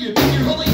you, you're holding